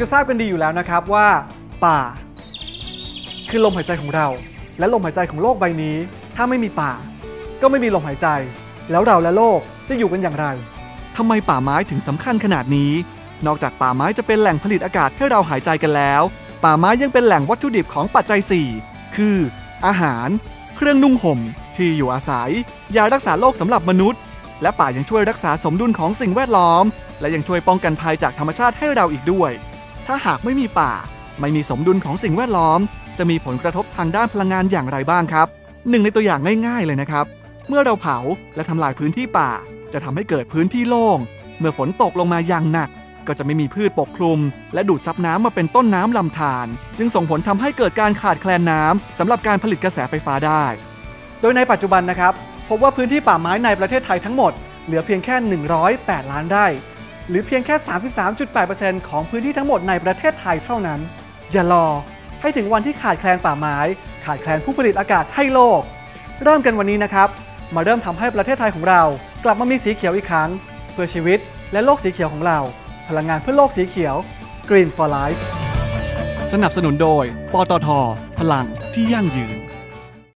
จะทราบกันดีอยู่แล้วนะครับว่า ป่า คือลมหายใจของเรา และลมหายใจของโลกใบนี้ ถ้าไม่มีป่า ก็ไม่มีลมหายใจ แล้วเราและโลกจะอยู่กันอย่างไรทำไมป่าไม้ถึงสำคัญขนาดนี้ นอกจากป่าไม้จะเป็นแหล่งผลิตอากาศให้เราหายใจกันแล้ว ป่าไม้ยังเป็นแหล่งวัตถุดิบของปัจจัย 4 คือ อาหาร เครื่องนุ่งห่ม ที่อยู่อาศัย ยารักษาโรคสำหรับมนุษย์ และป่ายังช่วยรักษาสมดุลของสิ่งแวดล้อม และยังช่วยป้องกันภัยจากธรรมชาติให้เราอีกด้วย ถ้าหากไม่มีป่า ไม่มีสมดุลของสิ่งแวดล้อม จะมีผลกระทบทางด้านพลังงานอย่างไรบ้างครับหนึ่งในตัวอย่างง่ายๆ เลยนะครับ เมื่อเราเผาและทำลายพื้นที่ป่า จะทำให้เกิดพื้นที่โล่ง เมื่อฝนตกลงมาอย่างหนัก ก็จะไม่มีพืชปกคลุม และดูดซับน้ำมาเป็นต้นน้ำลำธารจึงส่งผลทำให้เกิดการขาดแคลนน้ำสำหรับการผลิตกระแสไฟฟ้าได้ โดยในปัจจุบันนะครับพบว่าพื้นที่ป่าไม้ในประเทศไทยทั้งหมด เหลือเพียงแค่ 108 ล้านไร่ หรือเพียงแค่ 33.8%ของพื้นที่ทั้งหมดในประเทศไทยเท่านั้น อย่ารอ ให้ถึงวันที่ขาดแคลนป่าไม้ ขาดแคลนผู้ผลิตอากาศให้โลก เริ่มกันวันนี้นะครับ มาเริ่มทำให้ประเทศไทยของเรา กลับมามีสีเขียวอีกครั้ง เพื่อชีวิตและโลกสีเขียวของเรา พลังงานเพื่อโลกสีเขียว Green for Life สนับสนุนโดย ปตท พลังที่ยั่งยืน